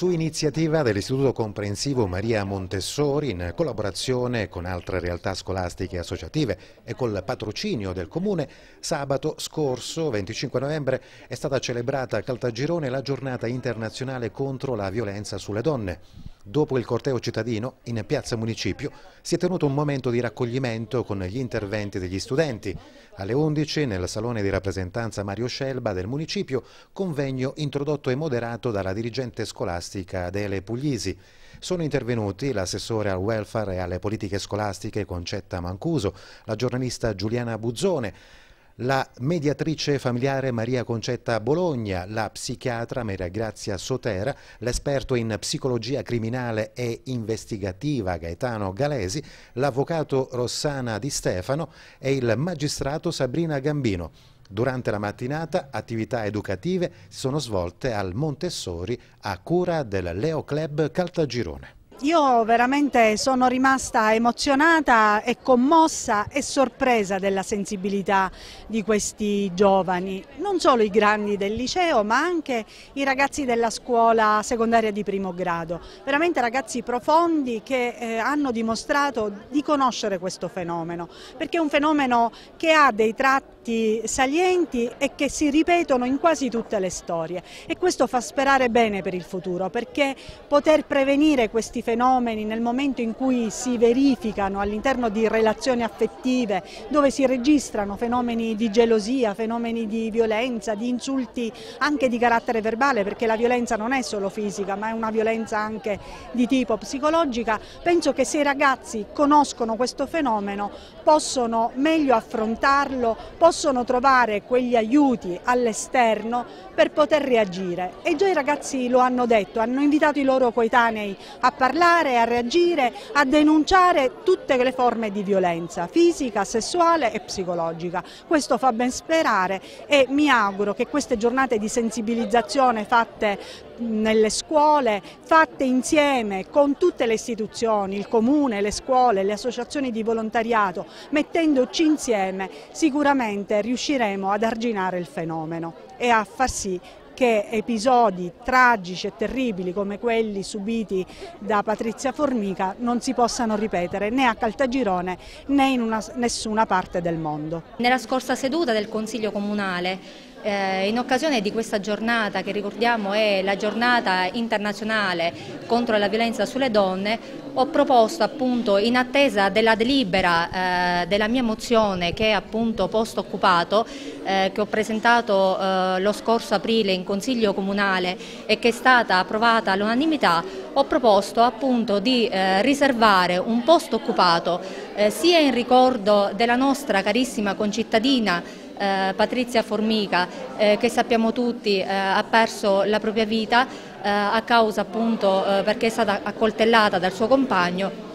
Su iniziativa dell'Istituto Comprensivo Maria Montessori, in collaborazione con altre realtà scolastiche associative e col patrocinio del Comune, sabato scorso, 25 novembre, è stata celebrata a Caltagirone la giornata internazionale contro la violenza sulle donne. Dopo il corteo cittadino, in piazza Municipio, si è tenuto un momento di raccoglimento con gli interventi degli studenti. Alle 11, nel salone di rappresentanza Mario Scelba del Municipio, convegno introdotto e moderato dalla dirigente scolastica Adele Puglisi. Sono intervenuti l'assessore al welfare e alle politiche scolastiche Concetta Mancuso, la giornalista Giuliana Buzzone, la mediatrice familiare Maria Concetta Bologna, la psichiatra Maria Grazia Sotera, l'esperto in psicologia criminale e investigativa Gaetano Galesi, l'avvocato Rossana Di Stefano e il magistrato Sabrina Gambino. Durante la mattinata attività educative sono svolte al Montessori a cura del Leo Club Caltagirone. Io veramente sono rimasta emozionata e commossa e sorpresa della sensibilità di questi giovani, non solo i grandi del liceo ma anche i ragazzi della scuola secondaria di primo grado, veramente ragazzi profondi che eh, hanno dimostrato di conoscere questo fenomeno, perché è un fenomeno che ha dei tratti salienti e che si ripetono in quasi tutte le storie. E questo fa sperare bene per il futuro perché poter prevenire questi fenomeni fenomeni nel momento in cui si verificano all'interno di relazioni affettive dove si registrano fenomeni di gelosia, fenomeni di violenza, di insulti anche di carattere verbale perché la violenza non è solo fisica ma è una violenza anche di tipo psicologica, penso che se i ragazzi conoscono questo fenomeno possono meglio affrontarlo, possono trovare quegli aiuti all'esterno per poter reagire. E già i ragazzi lo hanno detto, hanno invitato i loro coetanei a parlare parlare, a reagire, a denunciare tutte le forme di violenza fisica, sessuale e psicologica. Questo fa ben sperare e mi auguro che queste giornate di sensibilizzazione fatte nelle scuole, fatte insieme con tutte le istituzioni, il comune, le scuole, le associazioni di volontariato, mettendoci insieme sicuramente riusciremo ad arginare il fenomeno e a far sì che episodi tragici e terribili come quelli subiti da Patrizia Formica non si possano ripetere né a Caltagirone né in una, nessuna parte del mondo. Nella scorsa seduta del Consiglio Comunale eh, in occasione di questa giornata che ricordiamo è la giornata internazionale contro la violenza sulle donne ho proposto appunto in attesa della delibera eh, della mia mozione che è appunto post occupato eh, che ho presentato eh, lo scorso aprile in Consiglio Comunale e che è stata approvata all'unanimità ho proposto appunto di eh, riservare un posto occupato eh, sia in ricordo della nostra carissima concittadina eh, Patrizia Formica eh, che sappiamo tutti eh, ha perso la propria vita eh, a causa appunto eh, perché è stata accoltellata dal suo compagno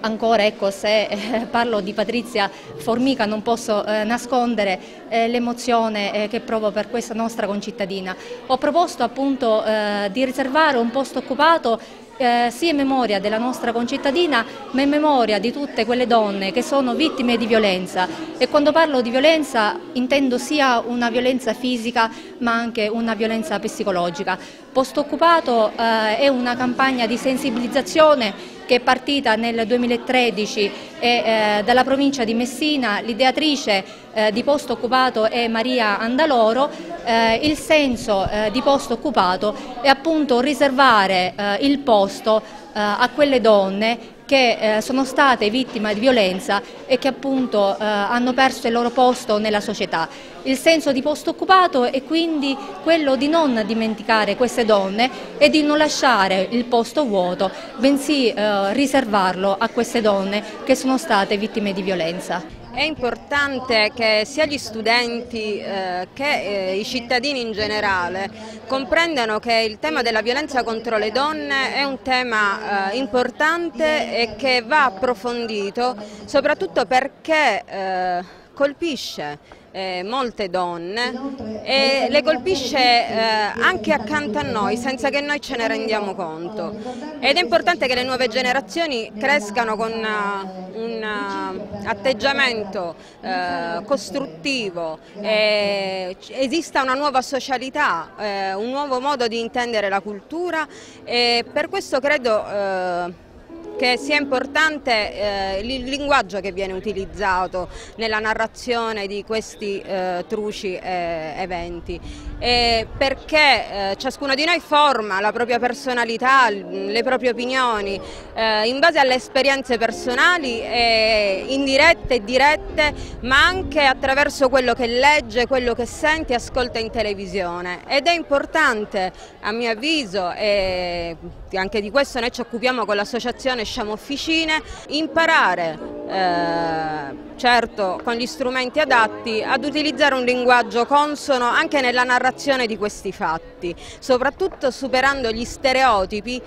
ancora ecco, se eh, parlo di Patrizia Formica non posso eh, nascondere eh, l'emozione che provo per questa nostra concittadina. Ho proposto appunto di riservare un posto occupato eh, sia in memoria della nostra concittadina ma in memoria di tutte quelle donne che sono vittime di violenza e quando parlo di violenza intendo sia una violenza fisica ma anche una violenza psicologica. Posto occupato eh, è una campagna di sensibilizzazione che è partita nel 2013 e, eh, dalla provincia di Messina, l'ideatrice eh, di posto occupato è Maria Andaloro, eh, il senso eh, di posto occupato è appunto riservare eh, il posto eh, a quelle donne che sono state vittime di violenza e che appunto hanno perso il loro posto nella società. Il senso di posto occupato è quindi quello di non dimenticare queste donne e di non lasciare il posto vuoto, bensì eh, riservarlo a queste donne che sono state vittime di violenza. È importante che sia gli studenti eh, che eh, i cittadini in generale comprendano che il tema della violenza contro le donne è un tema eh, importante e che va approfondito soprattutto perché eh, colpisce eh, molte donne e le colpisce eh, anche accanto a noi senza che noi ce ne rendiamo conto. Ed è importante che le nuove generazioni crescano con uh, un uh, atteggiamento uh, costruttivo, esista una nuova socialità, un nuovo modo di intendere la cultura e per questo credo che sia importante eh, il linguaggio che viene utilizzato nella narrazione di questi eh, truci eh, eventi, perché eh, ciascuno di noi forma la propria personalità, le proprie opinioni eh, in base alle esperienze personali, indirette e dirette, ma anche attraverso quello che legge, quello che sente e ascolta in televisione. Ed è importante a mio avviso e anche di questo noi ci occupiamo con l'associazione Sciamo Officine, imparare eh, certo con gli strumenti adatti ad utilizzare un linguaggio consono anche nella narrazione di questi fatti, soprattutto superando gli stereotipi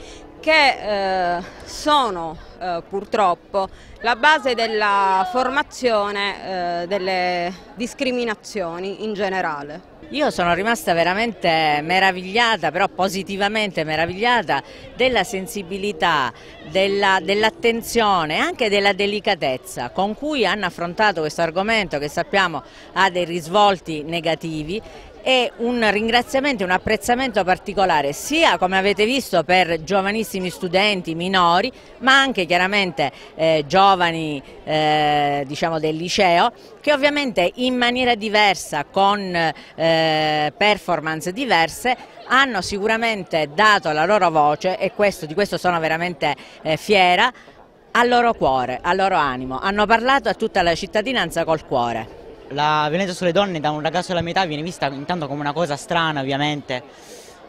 che eh, sono eh, purtroppo la base della formazione eh, delle discriminazioni in generale. Io sono rimasta veramente meravigliata, però positivamente meravigliata della sensibilità, dell'attenzione dell e anche della delicatezza con cui hanno affrontato questo argomento che sappiamo ha dei risvolti negativi e un ringraziamento e un apprezzamento particolare sia come avete visto per giovanissimi studenti minori ma anche chiaramente eh, giovani eh, diciamo del liceo che ovviamente in maniera diversa con eh, performance diverse hanno sicuramente dato la loro voce e questo, di questo sono veramente eh, fiera al loro cuore, al loro animo, hanno parlato a tutta la cittadinanza col cuore. La violenza sulle donne da un ragazzo della mia età viene vista intanto come una cosa strana ovviamente,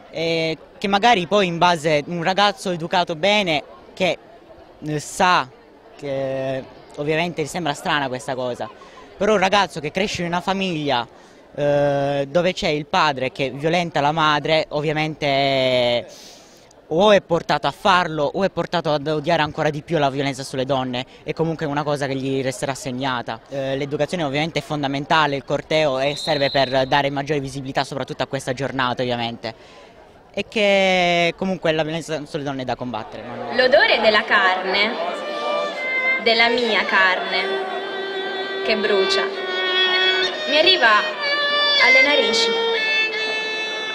e che magari poi in base a un ragazzo educato bene che eh, sa che ovviamente sembra strana questa cosa, però un ragazzo che cresce in una famiglia eh, dove c'è il padre che violenta la madre ovviamente o è portato a farlo o è portato ad odiare ancora di più la violenza sulle donne è comunque una cosa che gli resterà segnata. Eh, L'educazione ovviamente è fondamentale, il corteo e serve per dare maggiore visibilità soprattutto a questa giornata ovviamente e che comunque la violenza sulle donne è da combattere. L'odore della carne, della mia carne, che brucia, mi arriva alle narici,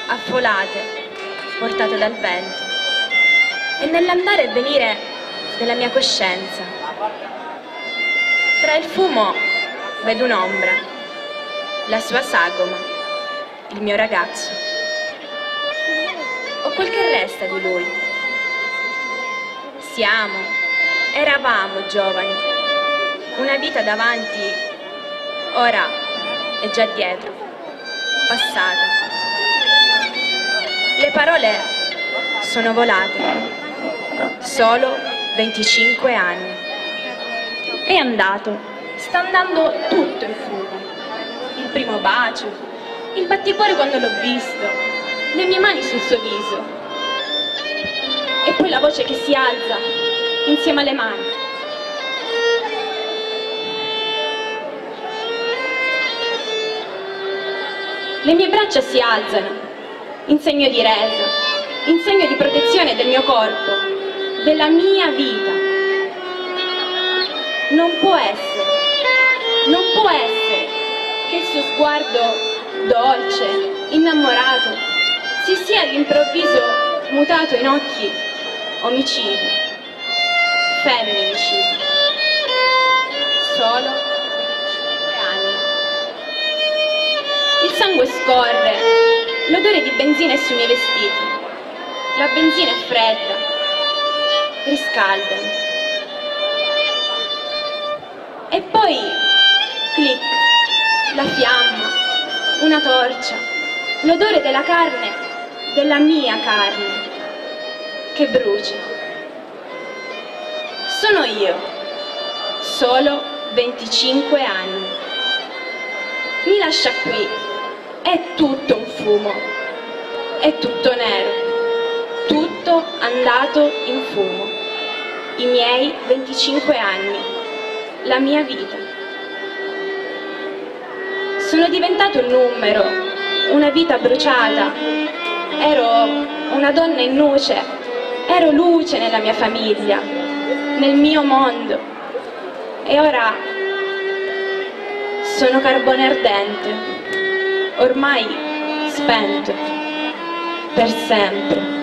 affolate, portate dal vento e nell'andare e venire della mia coscienza. Tra il fumo vedo un'ombra, la sua sagoma, il mio ragazzo. O quel che resta di lui. Siamo, eravamo giovani, una vita davanti, ora è già dietro, passata. Le parole sono volate solo 25 anni. È andato, sta andando tutto in fuga. Il primo bacio, il batticuore quando l'ho visto, le mie mani sul suo viso. E poi la voce che si alza insieme alle mani. Le mie braccia si alzano in segno di resa, in segno di protezione del mio corpo della mia vita. Non può essere, non può essere che il suo sguardo dolce, innamorato, si sia all'improvviso mutato in occhi omicidi, femminicidi. Solo due anni. Il sangue scorre, l'odore di benzina è sui miei vestiti. La benzina è fredda, riscaldano. E poi, clic, la fiamma, una torcia, l'odore della carne, della mia carne, che brucia. Sono io, solo 25 anni. Mi lascia qui, è tutto un fumo, è tutto nero andato in fumo. I miei 25 anni, la mia vita. Sono diventato un numero, una vita bruciata. Ero una donna in luce, ero luce nella mia famiglia, nel mio mondo. E ora sono carbone ardente, ormai spento, per sempre.